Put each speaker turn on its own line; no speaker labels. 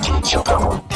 Простите того.